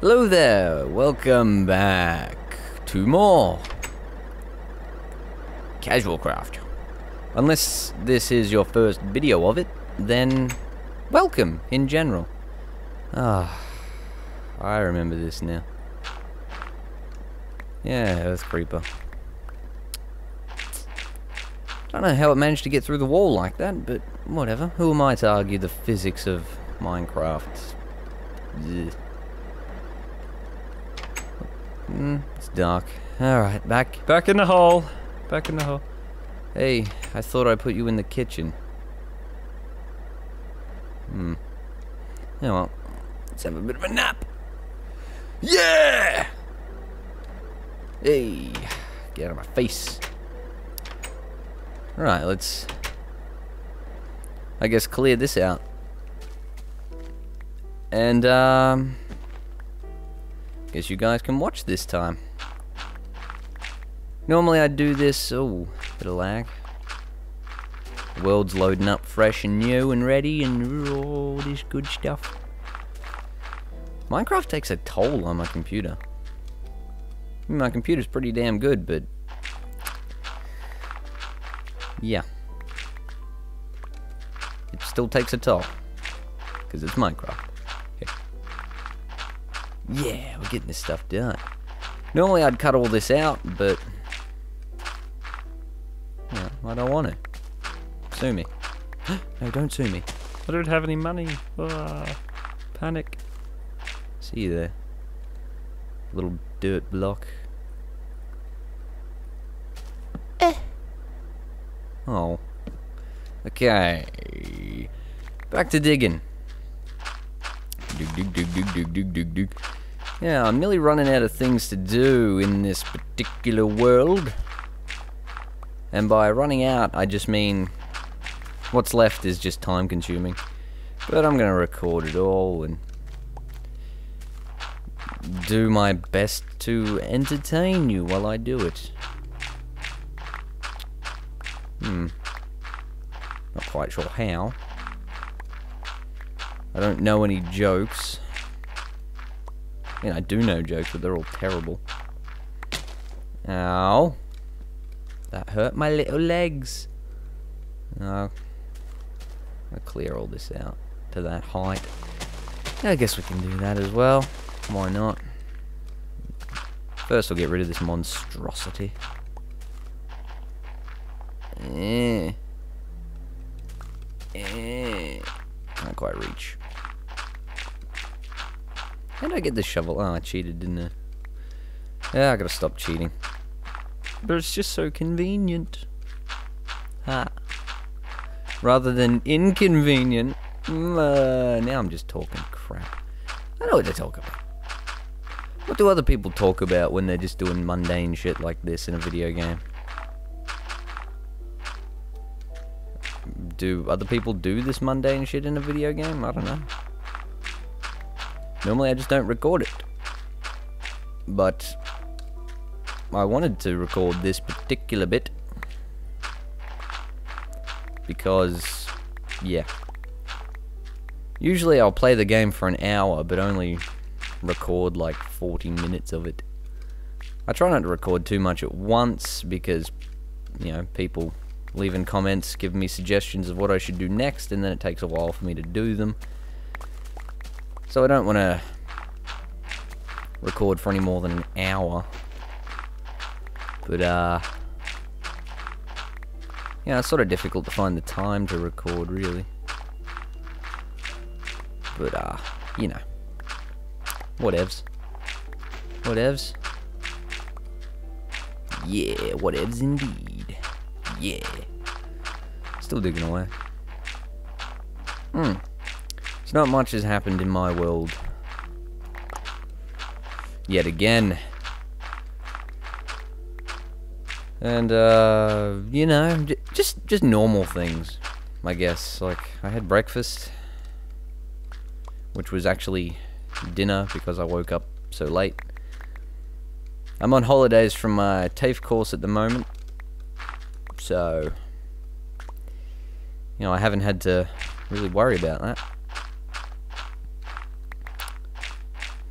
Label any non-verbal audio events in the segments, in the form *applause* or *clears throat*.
Hello there, welcome back to more Casual Craft. Unless this is your first video of it, then welcome in general. Ah, I remember this now. Yeah, Earth Creeper. Don't know how it managed to get through the wall like that, but whatever. Who am I to argue the physics of Minecraft? Ugh. Mm, it's dark. Alright, back back in the hole. Back in the hole. Hey, I thought I put you in the kitchen. Hmm. Yeah, well, let's have a bit of a nap. Yeah! Hey, get out of my face. Alright, let's, I guess, clear this out. And, um, guess you guys can watch this time. Normally I do this, oh, bit of lag. The world's loading up fresh and new and ready and all this good stuff. Minecraft takes a toll on my computer. My computer's pretty damn good, but yeah. It still takes a toll. Because it's Minecraft. Yeah, we're getting this stuff done. Normally I'd cut all this out, but... Yeah, I don't want to. Sue me. *gasps* no, don't sue me. I don't have any money. Ah, panic. See you there. Little dirt block. Oh. Okay. Back to digging. Dig, dig, dig, dig, dig, dig, dig, dig. Yeah, I'm nearly running out of things to do in this particular world. And by running out, I just mean what's left is just time consuming. But I'm going to record it all and do my best to entertain you while I do it. Hmm. Not quite sure how. I don't know any jokes. I mean, I do know jokes, but they're all terrible. Ow. That hurt my little legs. Oh. I'll clear all this out to that height. Yeah, I guess we can do that as well. Why not? First, I'll get rid of this monstrosity. Eh. Eh. Can't quite reach. How did I get the shovel? Oh, I cheated, didn't I? Yeah, I gotta stop cheating. But it's just so convenient. Ha. Rather than inconvenient. Mm, uh, now I'm just talking crap. I know what to talk about. What do other people talk about when they're just doing mundane shit like this in a video game? Do other people do this mundane shit in a video game? I don't know. Normally I just don't record it. But I wanted to record this particular bit because yeah. Usually I'll play the game for an hour but only record like 40 minutes of it. I try not to record too much at once because you know, people leaving comments, giving me suggestions of what I should do next, and then it takes a while for me to do them. So I don't want to record for any more than an hour. But, uh... Yeah, it's sort of difficult to find the time to record, really. But, uh, you know. Whatevs. Whatevs. Yeah, whatevs indeed. Yeah. Still digging away. Hmm. So not much has happened in my world. Yet again. And, uh, you know, just, just normal things, I guess. Like, I had breakfast, which was actually dinner because I woke up so late. I'm on holidays from my TAFE course at the moment, so, you know, I haven't had to really worry about that.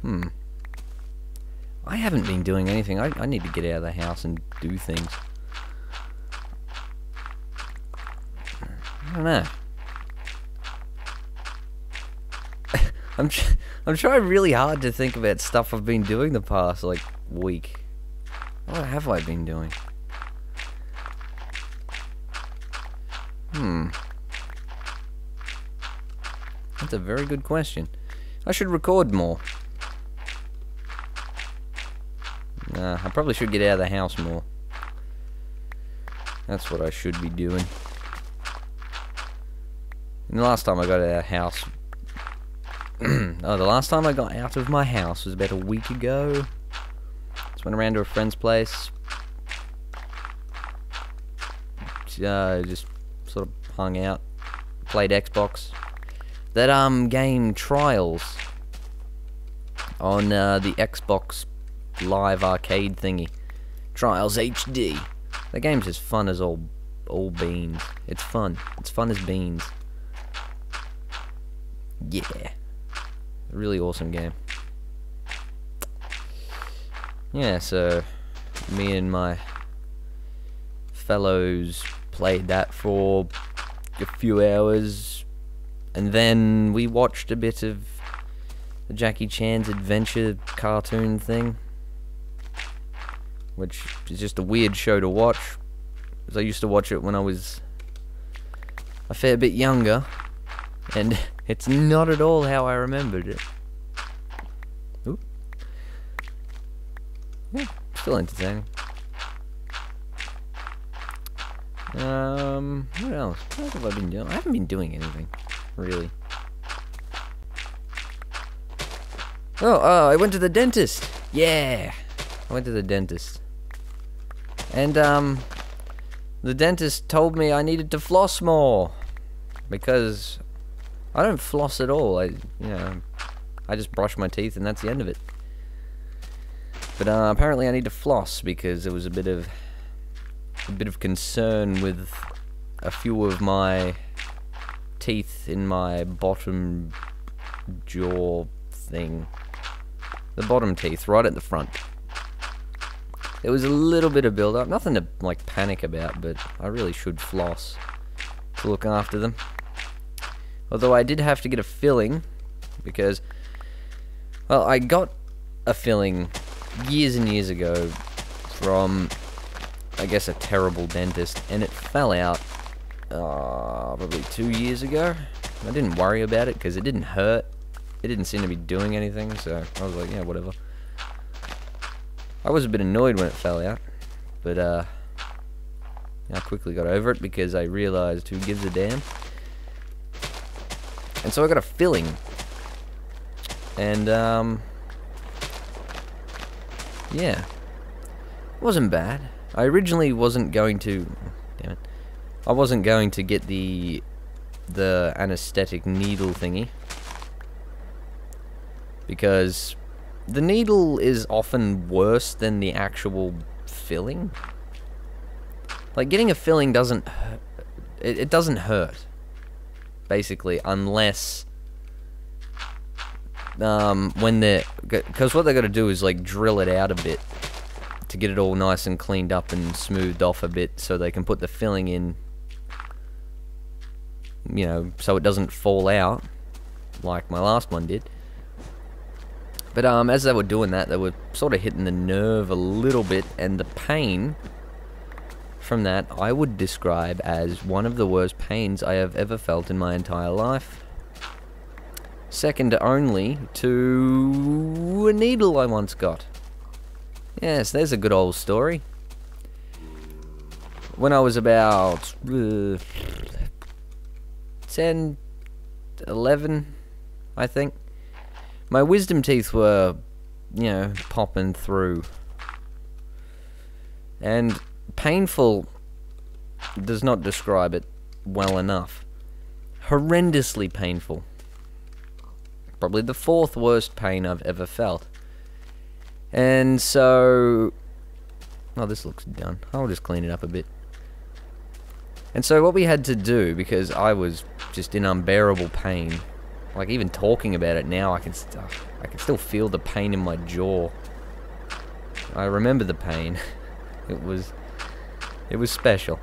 Hmm. I haven't been doing anything. I, I need to get out of the house and do things. I don't know. *laughs* I'm I'm trying really hard to think about stuff I've been doing the past like week. What have I been doing? Hmm. That's a very good question. I should record more. Nah, I probably should get out of the house more. That's what I should be doing. And the last time I got out of the house... *clears throat* oh, the last time I got out of my house was about a week ago. Just went around to a friend's place. Uh, just sort of hung out. Played Xbox. That um game Trials on uh, the Xbox Live Arcade thingy. Trials HD. The game's as fun as all all beans. It's fun. It's fun as beans. Yeah. Really awesome game. Yeah, so me and my fellows played that for a few hours and then we watched a bit of the Jackie Chan's adventure cartoon thing which is just a weird show to watch because I used to watch it when I was a fair bit younger and *laughs* it's not at all how I remembered it. Yeah, still entertaining. Um, what else? What have I been doing? I haven't been doing anything, really. Oh, oh, I went to the dentist. Yeah, I went to the dentist. And, um, the dentist told me I needed to floss more. Because I don't floss at all. I, you know, I just brush my teeth and that's the end of it. But uh, apparently I need to floss because there was a bit of a bit of concern with a few of my teeth in my bottom jaw thing. The bottom teeth, right at the front. There was a little bit of build-up, nothing to like panic about, but I really should floss to look after them. Although I did have to get a filling because, well, I got a filling years and years ago from, I guess, a terrible dentist, and it fell out uh, probably two years ago. I didn't worry about it because it didn't hurt. It didn't seem to be doing anything, so I was like, yeah, whatever. I was a bit annoyed when it fell out, but uh, I quickly got over it because I realized who gives a damn. And so I got a filling. And, um... Yeah. It wasn't bad. I originally wasn't going to... Damn it. I wasn't going to get the... The anesthetic needle thingy. Because... The needle is often worse than the actual filling. Like, getting a filling doesn't... It, it doesn't hurt basically, unless um, when they're because what they got to do is like drill it out a bit to get it all nice and cleaned up and smoothed off a bit, so they can put the filling in. You know, so it doesn't fall out like my last one did. But um, as they were doing that, they were sort of hitting the nerve a little bit, and the pain from that I would describe as one of the worst pains I have ever felt in my entire life. Second only to a needle I once got. Yes, there's a good old story. When I was about uh, 10, 11, I think, my wisdom teeth were, you know, popping through. And painful does not describe it well enough. Horrendously painful. Probably the fourth worst pain I've ever felt. And so... Oh, this looks done. I'll just clean it up a bit. And so what we had to do, because I was just in unbearable pain, like even talking about it now, I can, st I can still feel the pain in my jaw. I remember the pain. *laughs* it was it was special.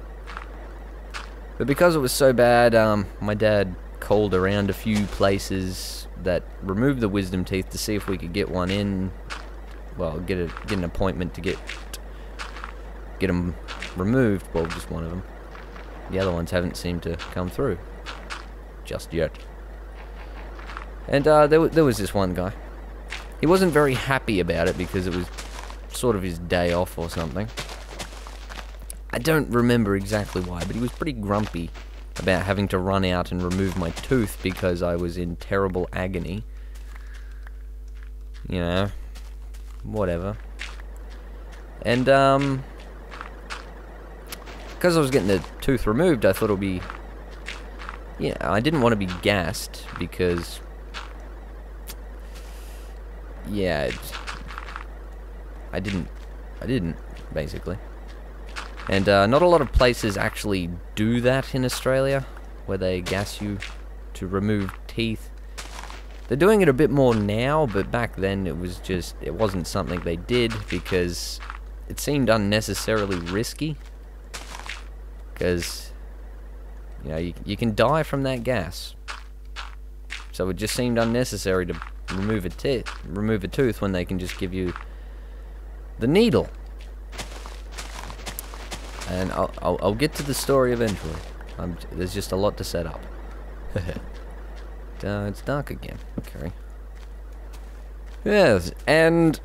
But because it was so bad, um, my dad called around a few places that removed the wisdom teeth to see if we could get one in. Well, get a get an appointment to get get them removed. Well, just one of them. The other ones haven't seemed to come through just yet. And uh, there, there was this one guy. He wasn't very happy about it because it was sort of his day off or something. I don't remember exactly why, but he was pretty grumpy about having to run out and remove my tooth because I was in terrible agony. You know, whatever. And, um, because I was getting the tooth removed, I thought it would be, yeah, I didn't want to be gassed because, yeah, I didn't, I didn't, basically. And uh, not a lot of places actually do that in Australia, where they gas you to remove teeth. They're doing it a bit more now, but back then it was just, it wasn't something they did because it seemed unnecessarily risky. Because, you know, you, you can die from that gas. So it just seemed unnecessary to remove a, tooth, remove a tooth when they can just give you the needle. And I'll, I'll, I'll get to the story eventually. I'm, there's just a lot to set up. *laughs* uh, it's dark again. Okay. Yes, and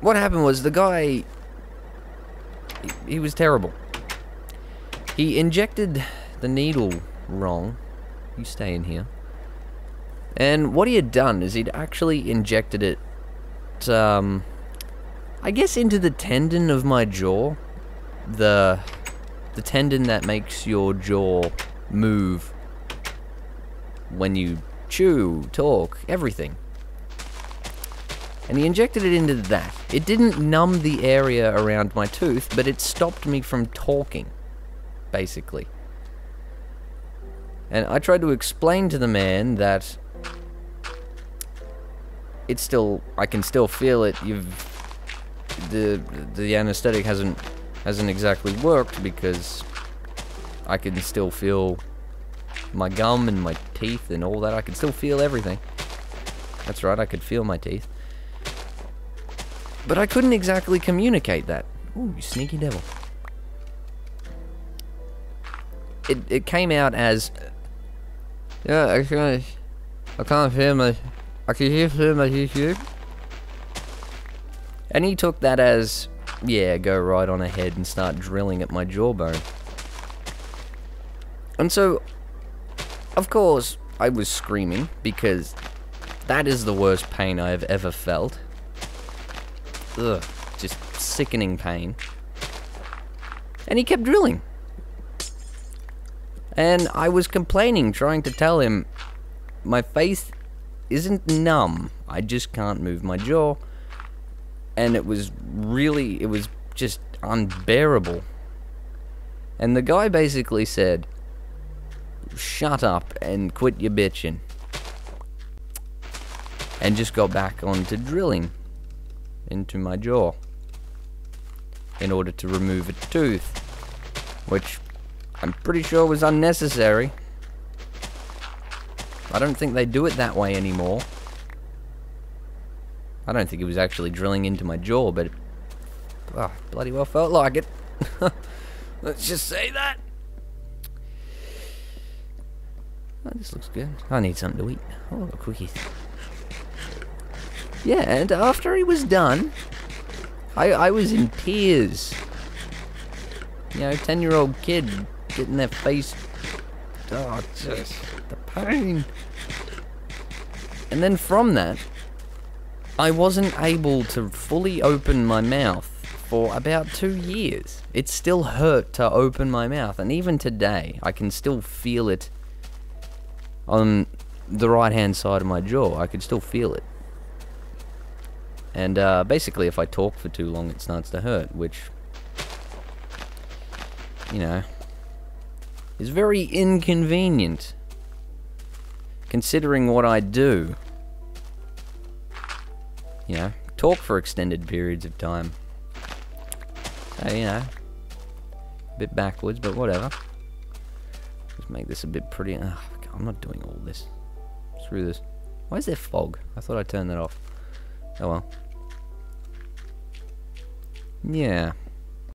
what happened was the guy, he, he was terrible. He injected the needle wrong. You stay in here. And what he had done is he'd actually injected it, um, I guess into the tendon of my jaw the the tendon that makes your jaw move when you chew, talk, everything. And he injected it into that. It didn't numb the area around my tooth, but it stopped me from talking, basically. And I tried to explain to the man that it's still, I can still feel it. You've, the the anesthetic hasn't hasn't exactly worked because I can still feel my gum and my teeth and all that. I can still feel everything. That's right, I could feel my teeth. But I couldn't exactly communicate that. Ooh, you sneaky devil. It, it came out as... Yeah, I can't, I can't feel my... I can hear feel my teeth. And he took that as yeah, go right on ahead and start drilling at my jawbone. And so, of course, I was screaming because that is the worst pain I have ever felt. Ugh, just sickening pain. And he kept drilling. And I was complaining, trying to tell him my face isn't numb. I just can't move my jaw and it was really, it was just unbearable. And the guy basically said, shut up and quit your bitching. And just got back onto drilling into my jaw in order to remove a tooth, which I'm pretty sure was unnecessary. I don't think they do it that way anymore. I don't think it was actually drilling into my jaw, but oh, bloody well felt like it. *laughs* Let's just say that. Oh, this looks good. I need something to eat. Oh, a quickie. Yeah, and after he was done, I, I was in tears. You know, 10 year old kid getting their face. Oh, just the pain. And then from that, I wasn't able to fully open my mouth for about two years. It still hurt to open my mouth, and even today, I can still feel it on the right hand side of my jaw. I can still feel it. And uh, basically, if I talk for too long, it starts to hurt, which, you know, is very inconvenient considering what I do you know, talk for extended periods of time. So, you know, a bit backwards, but whatever. Let's make this a bit pretty. Ugh, I'm not doing all this. Screw this. Why is there fog? I thought I turned that off. Oh well. Yeah.